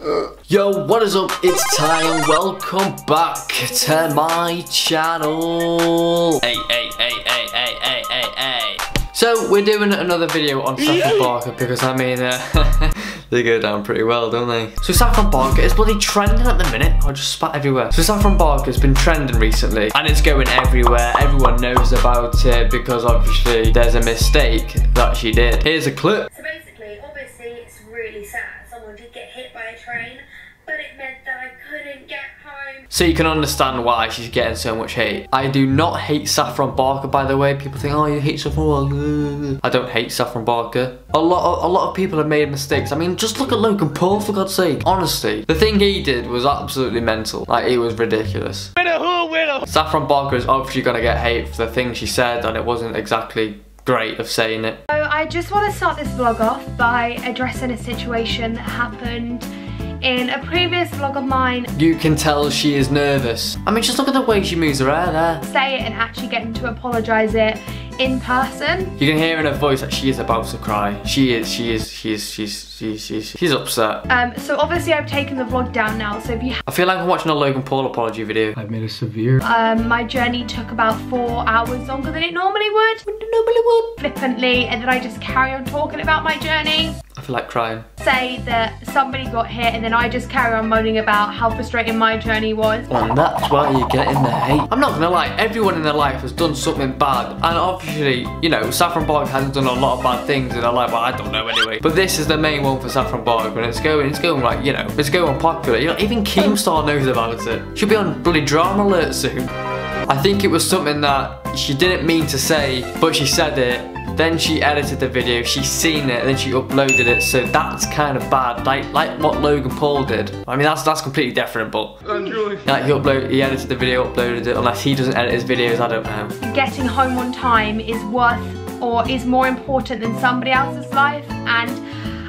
Yo, what is up? It's Ty and welcome back to my channel. Hey, hey, hey, hey, hey, hey, hey, hey. So, we're doing another video on Saffron Barker because, I mean, uh, they go down pretty well, don't they? So, Saffron Barker is bloody trending at the minute. I just spat everywhere. So, Saffron Barker's been trending recently and it's going everywhere. Everyone knows about it because, obviously, there's a mistake that she did. Here's a clip. So basically, obviously, it's really sad. Someone did get hit by a train, but it meant that I couldn't get home. So you can understand why she's getting so much hate. I do not hate Saffron Barker, by the way. People think, oh, you hate Saffron Barker. I don't hate Saffron Barker. A lot, of, a lot of people have made mistakes. I mean, just look at Logan Paul, for God's sake. Honestly, the thing he did was absolutely mental. Like, it was ridiculous. Winner who, winner? Saffron Barker is obviously gonna get hate for the thing she said, and it wasn't exactly great of saying it. So I just want to start this vlog off by addressing a situation that happened in a previous vlog of mine. You can tell she is nervous. I mean, just look at the way she moves her hair there. Say it and actually getting to apologise it in person. You can hear in her voice that she is about to cry. She is, she is, she is, she's, she's, she's, she's upset. Um, so obviously I've taken the vlog down now, so if you I feel like I'm watching a Logan Paul apology video. I've made a severe um, my journey took about four hours longer than it normally would. Normally would. Flippantly, and then I just carry on talking about my journey. Feel like crying. Say that somebody got hit and then I just carry on moaning about how frustrating my journey was. And that's why you're getting the hate. I'm not gonna lie, everyone in their life has done something bad. And obviously, you know, Saffron Barker hasn't done a lot of bad things in her life. Well, I don't know anyway. But this is the main one for Saffron Barker and it's going, it's going like, you know, it's going popular. You know, even Keemstar knows about it. She'll be on bloody drama alert soon. I think it was something that she didn't mean to say, but she said it. Then she edited the video, she's seen it, and then she uploaded it. So that's kind of bad, like like what Logan Paul did. I mean, that's that's completely different, but like he upload, he edited the video, uploaded it. Unless he doesn't edit his videos, I don't know. Getting home on time is worth or is more important than somebody else's life and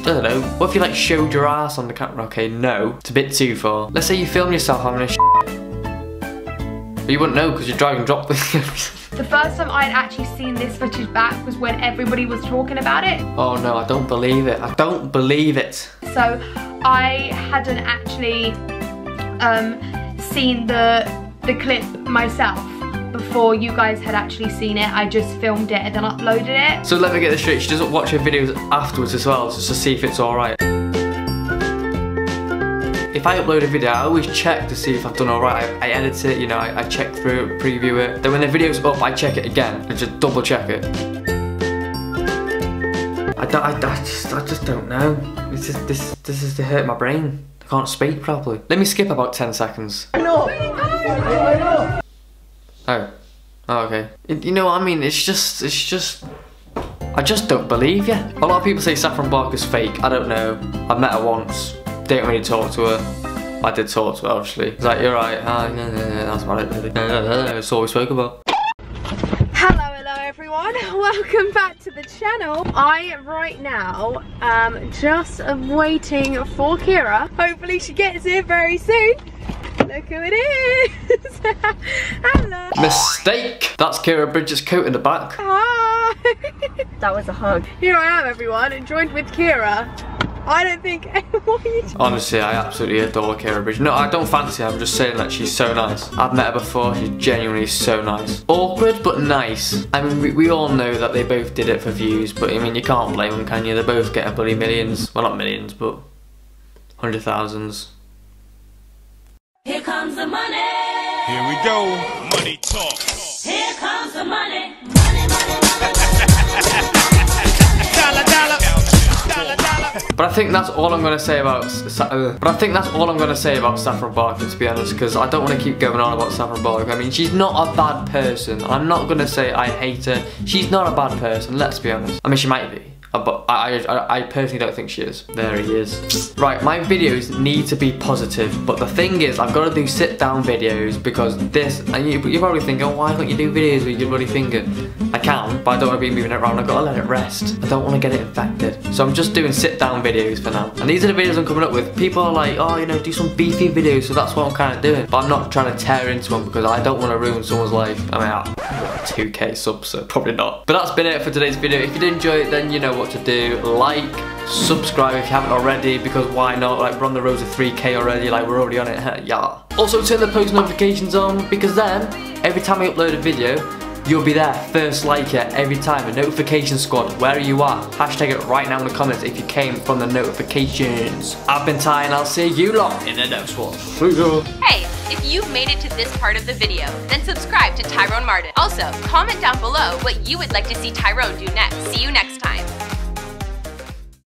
I don't know. What if you like showed your ass on the camera? Okay, no, it's a bit too far. Let's say you film yourself having a. But you wouldn't know because you drag and drop the. The first time I'd actually seen this footage back was when everybody was talking about it. oh no, I don't believe it. I don't believe it. So I hadn't actually um, seen the, the clip myself before you guys had actually seen it. I just filmed it and then uploaded it. So let me get this straight, she doesn't watch her videos afterwards as well, just to see if it's alright. If I upload a video, I always check to see if I've done alright. I, I edit it, you know, I, I check through it, preview it. Then when the video's up, I check it again and just double check it. I, I, I, just, I just don't know. This is, this, this is to hurt my brain. I can't speak properly. Let me skip about 10 seconds. I know! Oh. Oh, okay. You know what I mean? It's just, it's just... I just don't believe you. A lot of people say Saffron bark is fake. I don't know. I've met her once. Didn't really talk to her. I did talk to her, obviously. It's like, you're right. No, no, no, that's about it, really. No, no, no, no, all we spoke about. Hello, hello everyone. Welcome back to the channel. I right now am just waiting for Kira. Hopefully she gets here very soon. Look who it is. hello. Mistake! That's Kira Bridges' coat in the back. Hi. Ah. that was a hug. Here I am everyone, and joined with Kira. I don't think what are you Honestly, I absolutely adore Kira Bridges. No, I don't fancy her. I'm just saying that she's so nice. I've met her before. She's genuinely so nice. Awkward, but nice. I mean, we, we all know that they both did it for views, but I mean, you can't blame them, can you? They both get a bloody millions. Well, not millions, but hundred thousands. Here we go. Money talk. Here comes the money. But I think that's all I'm gonna say about. Sa uh, but I think that's all I'm gonna say about Saffron Barker, to be honest, because I don't want to keep going on about Saffron Barker. I mean, she's not a bad person. I'm not gonna say I hate her. She's not a bad person. Let's be honest. I mean, she might be. Uh, But I, I, I personally don't think she is. There he is. Right, my videos need to be positive, but the thing is, I've got to do sit down videos because this, and you, you're probably thinking, oh, why can't you do videos with your bloody finger? I can, but I don't want to be moving it around. I've got to let it rest. I don't want to get it infected. So I'm just doing sit down videos for now. And these are the videos I'm coming up with. People are like, oh, you know, do some beefy videos, so that's what I'm kind of doing. But I'm not trying to tear into them because I don't want to ruin someone's life. I mean, got 2k subs, so probably not. But that's been it for today's video. If you did enjoy it, then you know what to do. Like, subscribe if you haven't already, because why not? Like, we're on the road to 3k already, like, we're already on it, yeah. Also, turn the post notifications on, because then, every time I upload a video, You'll be there, first like it every time. A notification squad, where are you are. Hashtag it right now in the comments if you came from the notifications. I've been Ty and I'll see you lot in the next one. See ya. Hey, if you've made it to this part of the video, then subscribe to Tyrone Mardon. Also, comment down below what you would like to see Tyrone do next. See you next time.